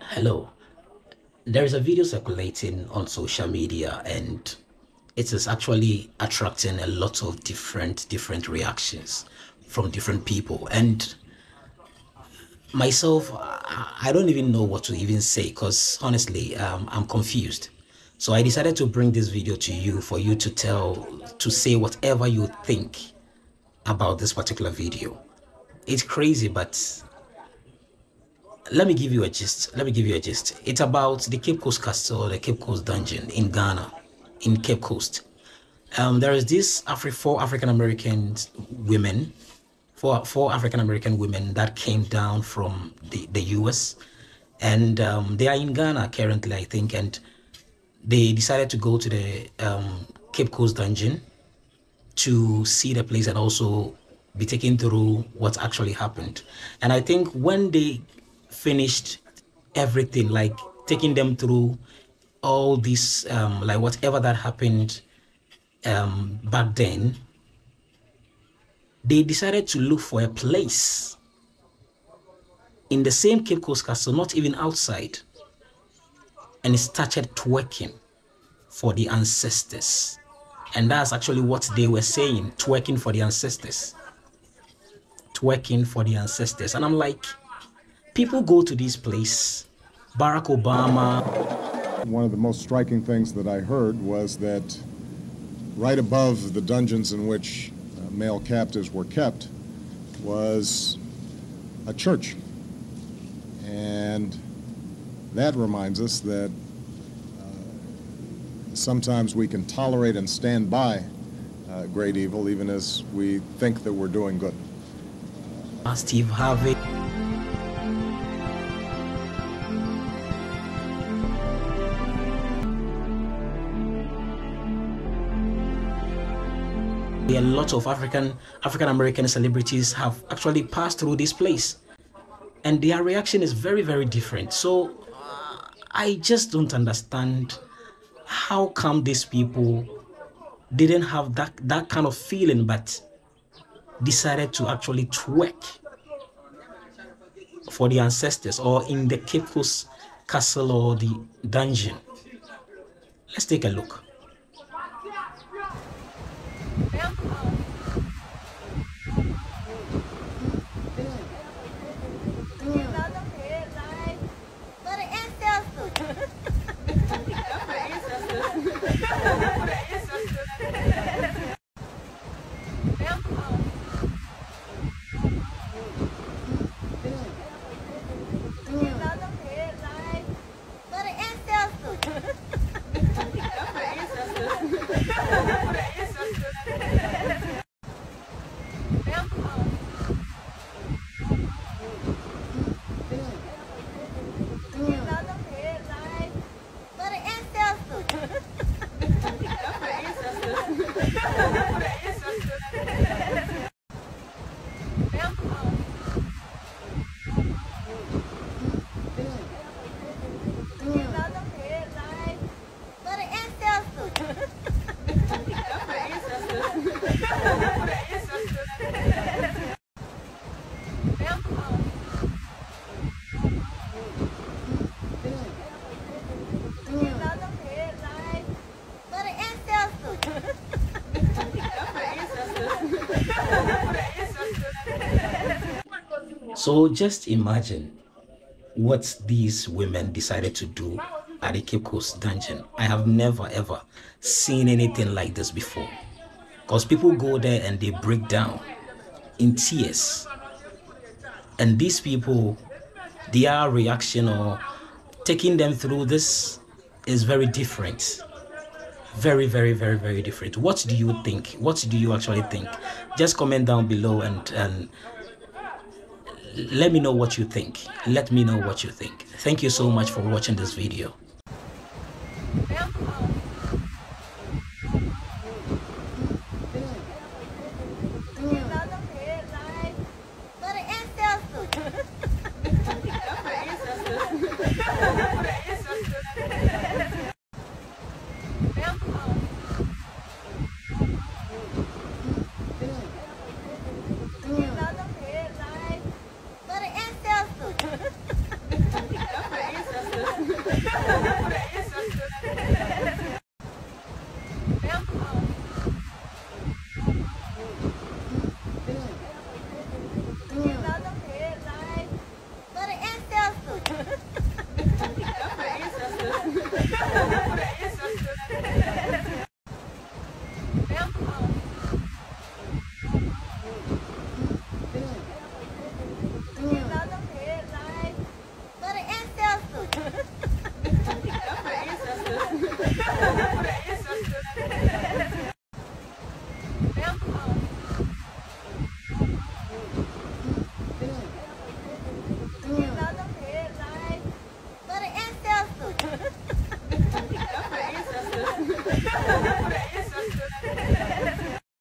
Hello. There is a video circulating on social media and it is actually attracting a lot of different different reactions from different people. And myself i don't even know what to even say because honestly um, i'm confused. So i decided to bring this video to you for you to tell to say whatever you think about this particular video. It's crazy but let me give you a gist. Let me give you a gist. It's about the cape coast castle the cape coast dungeon in ghana in cape coast. Um, there is this Afri- four african american women four, four african american women that came down from the, the us and um, they are in ghana currently i think and they decided to go to the um, cape coast dungeon to see the place and also be taken through what actually happened. And i think when they finished everything, like taking them through all this, um, like whatever that happened um, back then, they decided to look for a place in the same Cape Coast Castle, not even outside, and started twerking for the ancestors. And that's actually what they were saying, twerking for the ancestors. Twerking for the ancestors. And I'm like, people go to this place. Barack Obama. One of the most striking things that I heard was that right above the dungeons in which uh, male captives were kept was a church. And that reminds us that uh, sometimes we can tolerate and stand by uh, great evil even as we think that we're doing good. Steve Harvey. A lot of African African American celebrities have actually passed through this place, and their reaction is very very different. So uh, I just don't understand how come these people didn't have that that kind of feeling, but decided to actually twerk for the ancestors or in the Cape castle or the dungeon. Let's take a look. Oh. So just imagine what these women decided to do at the Cape Coast dungeon. I have never ever seen anything like this before. Because people go there and they break down in tears. And these people, their reaction or taking them through this is very different. Very, very, very, very different. What do you think? What do you actually think? Just comment down below and, and let me know what you think. Let me know what you think. Thank you so much for watching this video.